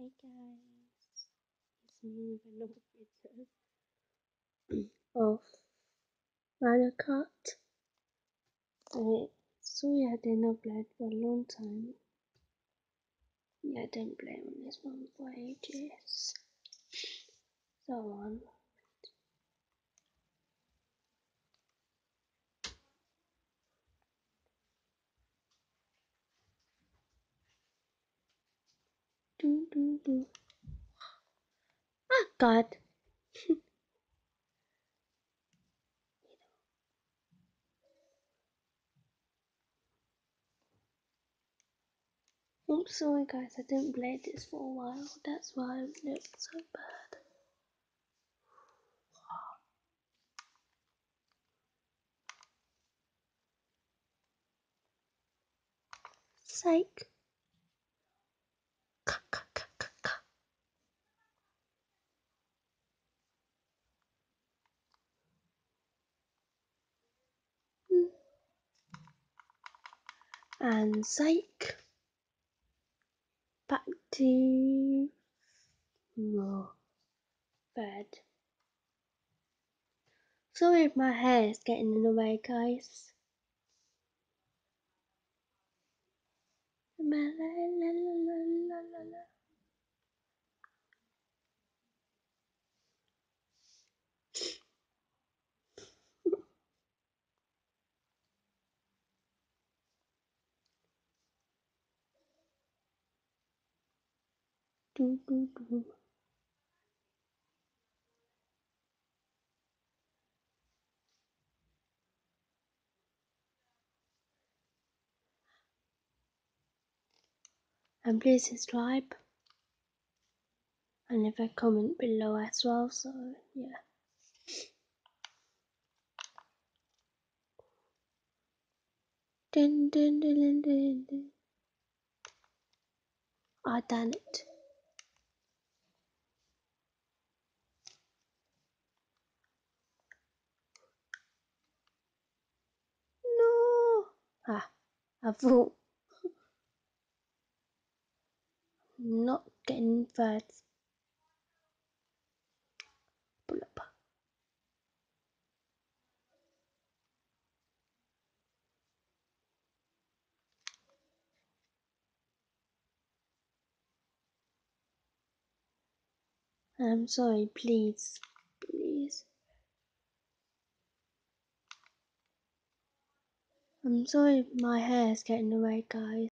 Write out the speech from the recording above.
Hey guys, it's me with another video of Mario Kart. Uh, sorry I didn't upload for a long time. Yeah, I didn't play on this one for ages. So on. Do do do. Ah, God. I'm sorry guys, I didn't play this for a while. That's why it looks so bad. Sake. And sake. Back to more bed. Sorry if my hair is getting in the way, guys. Do, do, do. And please subscribe and leave a comment below as well. So yeah. Dun, dun, dun, dun, dun, dun. I done it. Ah, I thought not getting third. Pull up. I'm sorry, please. I'm sorry my hair is getting away, guys.